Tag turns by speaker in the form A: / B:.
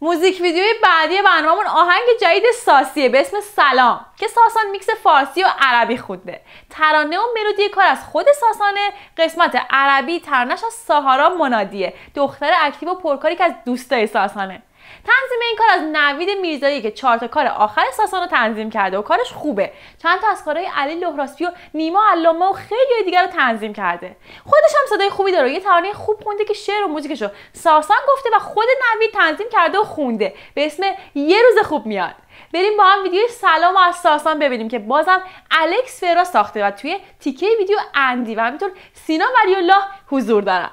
A: موزیک ویدیوی بعدی برنامهمون آهنگ جدید ساسیه به اسم سلام که ساسان میکس فارسی و عربی خونده ترانه و ملودی کار از خود ساسانه قسمت عربی ترانه‌ش از ساهارا منادیه. دختر active و پرکاری که از دوستای ساسانه. تنظیم این کار از نوید میرزایی که چهار کار آخر ساسان رو تنظیم کرده و کارش خوبه. چند تا از کارهای علی لهراسپی و نیما علامه و خیلی دیگر رو تنظیم کرده. خودش هم صدای خوبی داره یه ترانه خوب خونده که شعر و موزیکش رو ساسان گفته و خود نوید تنظیم کرده و خونده. به اسم یه روز خوب میاد. بریم با هم ویدیو سلام و از ساسان ببینیم که بازم الکس فرا ساخته و توی تیکه ویدیو اندی و همینطور سینا ولی الله حضور دارن.